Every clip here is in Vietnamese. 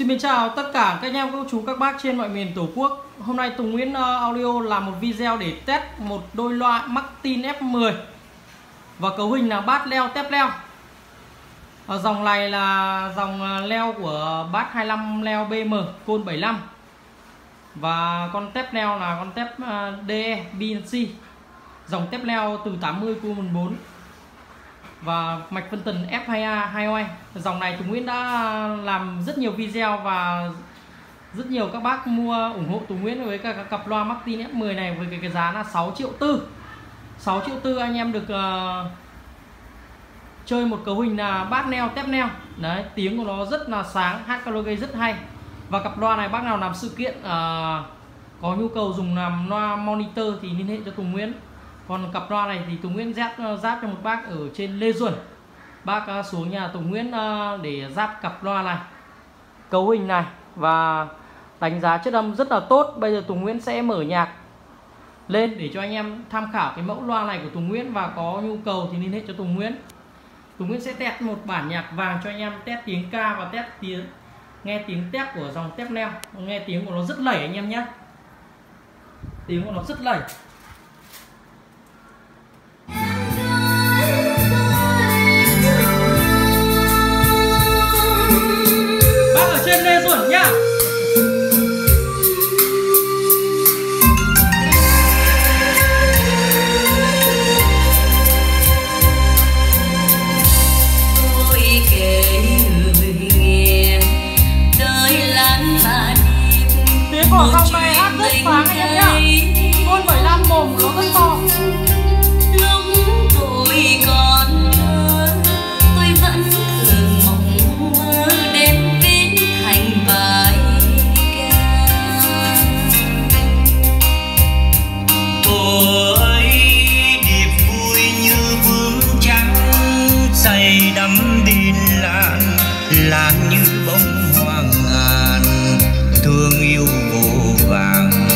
Xin chào tất cả các anh em, các chú, các bác trên mọi miền Tổ quốc. Hôm nay Tùng Nguyễn ờ, Audio làm một video để test một đôi loa Martin F10 Và cấu hình là bát leo tép leo. Ở Dòng này là dòng ờ, leo của bát 25 leo BM côn 75 Và con tép leo là con tép DE BNC Dòng tép leo từ 80 côn 14 và mạch phân tần F2A 2 dòng này Tùng Nguyễn đã làm rất nhiều video và rất nhiều các bác mua ủng hộ Tùng Nguyễn với các cặp loa Martin F10 này với cái, cái giá là 6 triệu tư. 6 triệu tư anh em được uh, chơi một cấu hình là bát neo tép neo. Đấy tiếng của nó rất là sáng hát karaoke rất hay. Và cặp loa này bác nào làm sự kiện uh, có nhu cầu dùng làm loa monitor thì liên hệ cho Tùng Nguyễn còn cặp loa này thì Tùng Nguyễn giáp ờ, giáp cho một bác ở trên Lê Duẩn. Bác ờ, xuống nhà Tùng Nguyễn ờ, để giáp cặp loa này, cấu hình này và đánh giá chất âm rất là tốt. Bây giờ Tùng Nguyễn sẽ mở nhạc lên để cho anh em tham khảo cái mẫu loa này của Tùng Nguyễn và có nhu cầu thì liên hệ cho Tùng Nguyễn. Tùng Nguyễn sẽ test một bản nhạc vàng cho anh em, test tiếng ca và test tiếng, nghe tiếng tép của dòng tép leo nghe tiếng của nó rất lẩy anh em nhé. Tiếng của nó rất lẩy. Làn như bông hoa ngàn thương yêu vô vàng.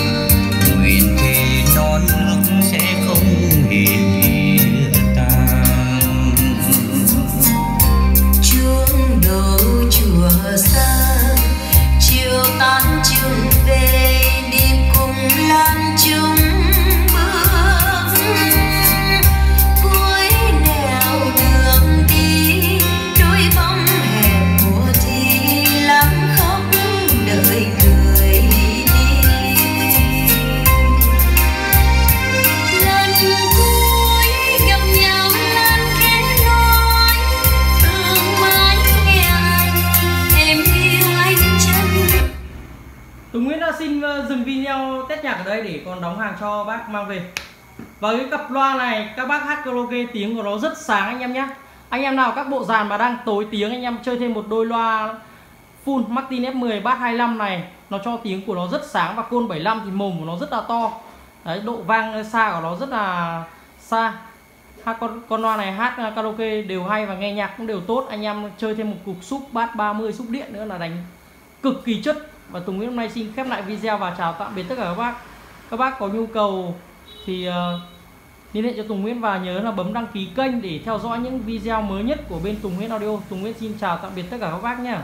Xin ờ, dừng video test nhạc ở đây để còn đóng hàng cho bác mang về. Và cái cặp loa này các bác hát karaoke tiếng của nó rất sáng anh em nhé Anh em nào các bộ dàn mà đang tối tiếng anh em chơi thêm một đôi loa full Martin F10 bass 25 này Nó cho tiếng của nó rất sáng và côn 75 thì mồm của nó rất là to. Đấy, độ vang xa của nó rất là xa. Hát con con loa này hát ờ, karaoke đều hay và nghe nhạc cũng đều tốt. Anh em chơi thêm một cục súp bát 30 súp điện nữa là đánh cực kỳ chất và Tùng Nguyễn hôm nay xin khép lại video và chào tạm biệt tất cả các bác. Các bác có nhu cầu thì uh, liên hệ cho Tùng Nguyễn và nhớ là bấm đăng ký kênh để theo dõi những video mới nhất của bên Tùng Nguyễn Audio. Tùng Nguyễn xin chào tạm biệt tất cả các bác nhé.